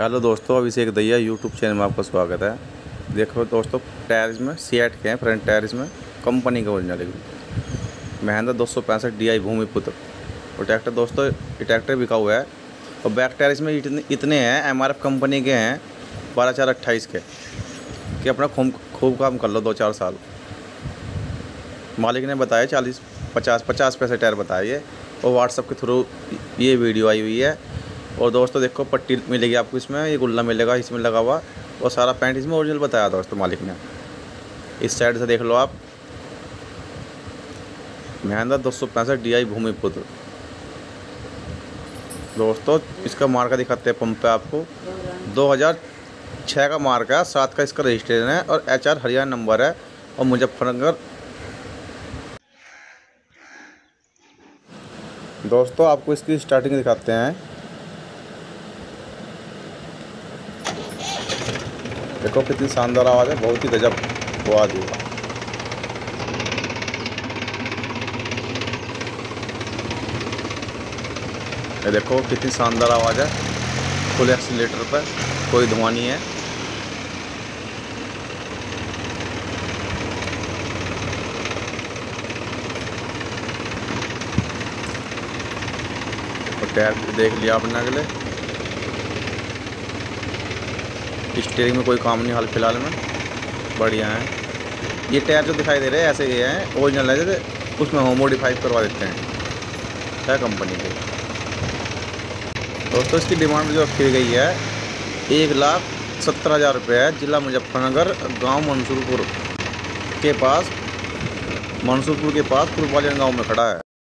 Hello दोस्तों, अभिषेक दैया YouTube channel में आपका स्वागत है। देखो दोस्तों टायर इसमें सी एट के हैं फ्रंट टायर इसमें कंपनी का ओरिजिनल है महिंद्रा दो सौ पैंसठ डी आई भूमिपुत्र। और ट्रैक्टर दोस्तों ट्रैक्टर बिका हुआ है। और बैक टायर इसमें इतने इतने हैं एम आर एफ़ कंपनी के हैं, बारह चार अट्ठाईस के। कि अपना खूब खूब काम कर लो, दो चार साल। मालिक ने बताया, चालीस, पचास पचास पैसे टायर बताए। और व्हाट्सअप के थ्रू ये वीडियो आई हुई है। और दोस्तों देखो, पट्टी मिलेगी आपको इसमें, ये गुल्ला मिलेगा, इसमें लगा हुआ, और सारा पैंट इसमें ओरिजिनल बताया दोस्तों मालिक ने। इस साइड से देख लो आप। महिंद्रा दो सौ पैंसठ डी आई भूमिपुत्र। दोस्तों, इसका मार्का दिखाते हैं पंप पे आपको। 2006 का मार्क है, सात का इसका रजिस्ट्रेशन है, और एच आर हरियाणा नंबर है, और मुजफ्फरनगर। दोस्तों, आपको इसकी स्टार्टिंग दिखाते हैं। देखो कितनी शानदार आवाज़ है, बहुत ही गजब आवाज़ है ये देखो कितनी शानदार आवाज़ है फुल एक्सीटर पर, कोई धुआँ नहीं है। और टायर देख लिया आपने अगले। स्टेयरिंग में कोई काम नहीं, हाल फ़िलहाल में। बढ़िया है। ये टायर जो दिखाई दे रहे हैं, ऐसे ये हैं ओरिजिनल है उसमें होम मोडिफाई करवा देते हैं। क्या कंपनी के। दोस्तों, इसकी डिमांड जो रखी गई है, एक लाख सत्तर हज़ार रुपये है, ज़िला मुजफ्फरनगर, गाँव मंसूरपुर के पास, मंसूरपुर के पास पूर्वालियन गाँव में खड़ा है।